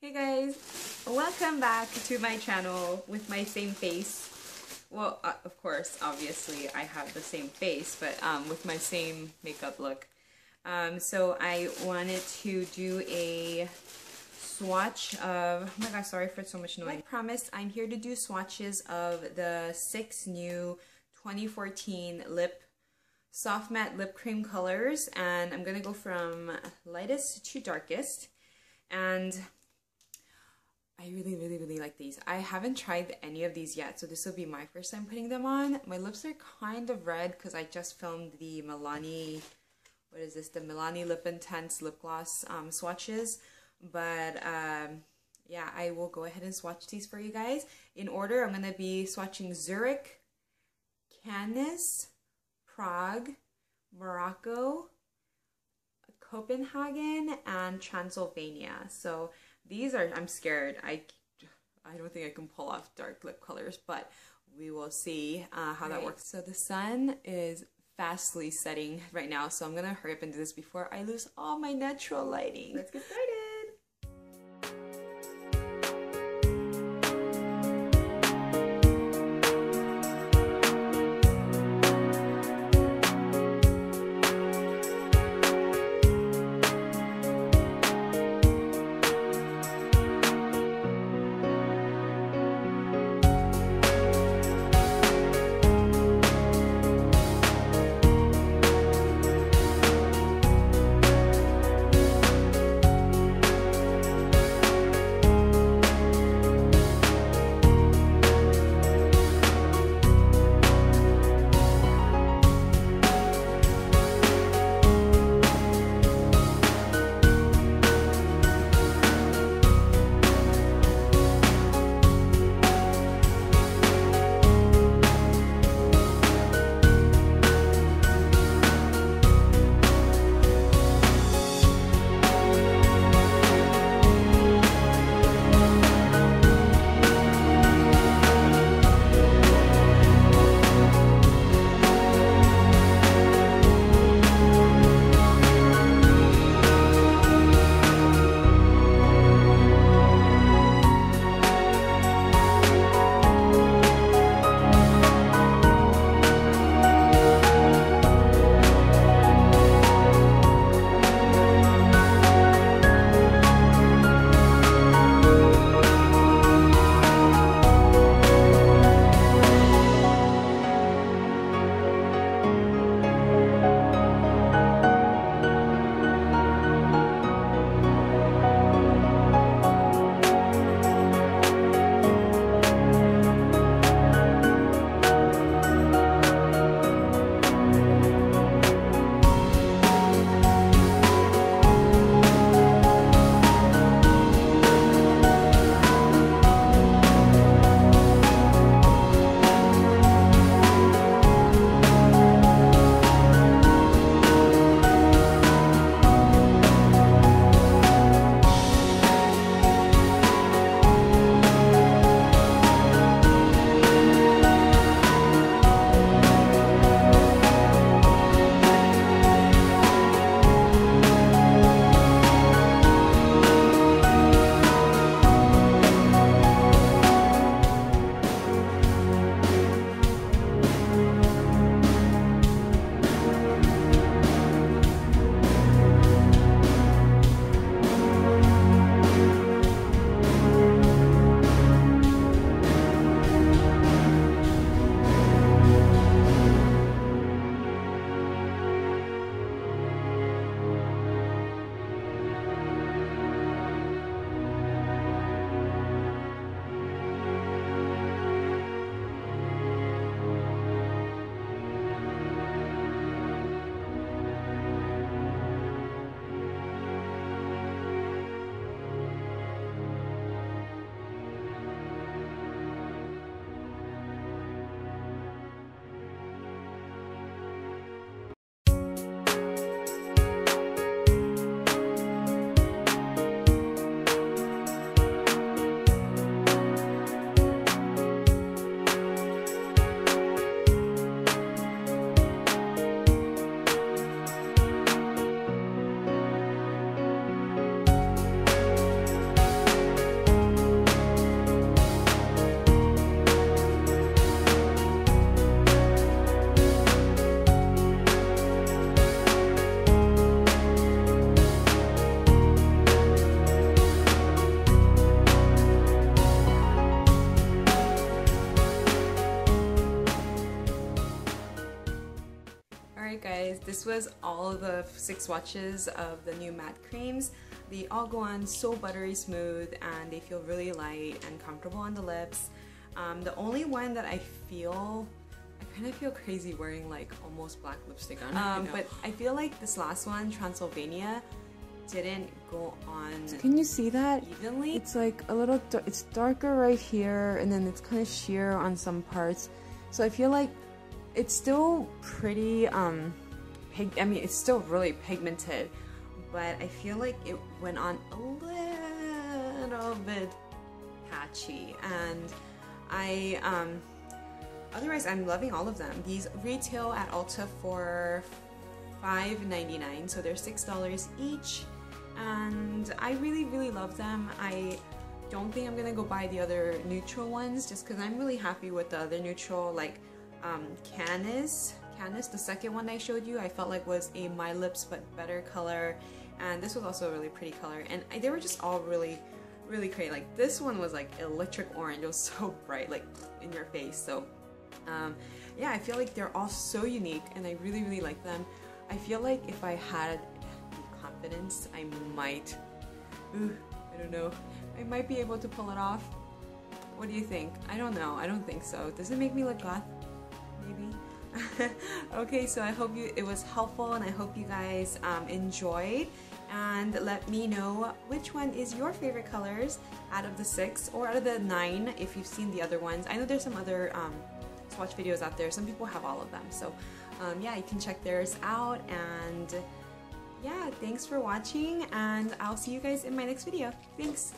Hey guys, welcome back to my channel with my same face. Well, uh, of course, obviously I have the same face, but um, with my same makeup look. Um, so I wanted to do a swatch of, oh my gosh, sorry for so much noise. I promise I'm here to do swatches of the six new 2014 lip soft matte lip cream colors and I'm gonna go from lightest to darkest and I really really really like these. I haven't tried any of these yet so this will be my first time putting them on. My lips are kind of red because I just filmed the Milani what is this? The Milani Lip Intense lip gloss um, swatches. But um, yeah I will go ahead and swatch these for you guys. In order I'm gonna be swatching Zurich Cannes Prague, Morocco, Copenhagen, and Transylvania. So these are, I'm scared. I, I don't think I can pull off dark lip colors, but we will see uh, how right. that works. So the sun is fastly setting right now, so I'm gonna hurry up and do this before I lose all my natural lighting. Let's get started. This was all of the six swatches of the new matte creams. They all go on so buttery smooth and they feel really light and comfortable on the lips. Um, the only one that I feel I kind of feel crazy wearing like almost black lipstick on. Um, you know. But I feel like this last one, Transylvania, didn't go on. Can you see that? Evenly. It's like a little. It's darker right here, and then it's kind of sheer on some parts. So I feel like it's still pretty. Um, pig. I mean, it's still really pigmented, but I feel like it went on a little bit patchy, and I um otherwise I'm loving all of them. These retail at Ulta for $5.99 so they're $6 each and I really really love them. I don't think I'm gonna go buy the other neutral ones just because I'm really happy with the other neutral like um, Canis. The second one I showed you, I felt like was a My Lips but better color and this was also a really pretty color and they were just all really really great. Like this one was like electric orange, it was so bright like in your face so um, yeah, I feel like they're all so unique and I really, really like them. I feel like if I had confidence, I might, ooh, I don't know, I might be able to pull it off. What do you think? I don't know. I don't think so. Does it make me look goth? Okay, so I hope you it was helpful and I hope you guys um, enjoyed. And let me know which one is your favorite colors out of the six or out of the nine if you've seen the other ones. I know there's some other um, swatch videos out there. Some people have all of them. So um, yeah, you can check theirs out. And yeah, thanks for watching and I'll see you guys in my next video. Thanks.